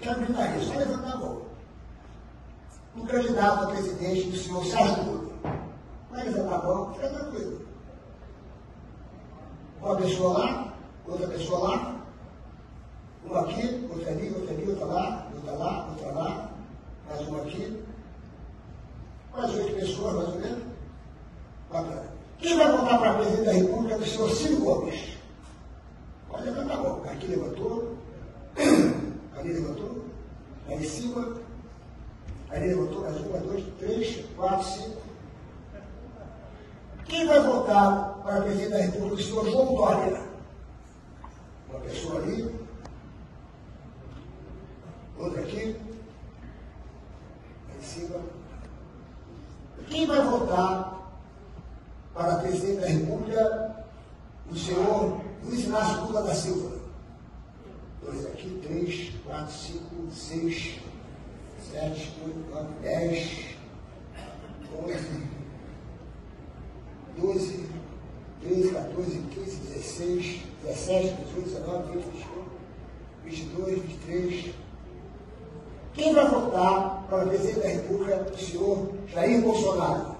quero gritar isso, só levantar a mão. Um candidato a presidente do senhor Sérgio Moro. Vai levantar a mão, fica tranquilo. Uma pessoa lá, outra pessoa lá, uma aqui, outra ali, outra ali, outra lá, outra lá, outra lá, mais uma aqui. Mais oito pessoas, mais ou menos. Bacana. Quem vai votar para presidente da República é o senhor Ciro Gomes? Pode levantar a mão. Aqui levantou. Ali levantou. Em cima. Ali levantou. Mais uma, dois, três, quatro, cinco. Quem vai votar para presidente da República? O senhor João Dória. Uma pessoa ali. Outra aqui. Lá em cima. Quem vai votar para presidente da República? O senhor Luiz Inácio Lula da Silva. Aqui, três, quatro, cinco, seis, sete, oito, nove, dez, onze, doze, treze, 14, 15, 16, 17, 18, 19, 20, 21, 22, 23. Quem vai votar para presidente da República? O senhor Jair Bolsonaro.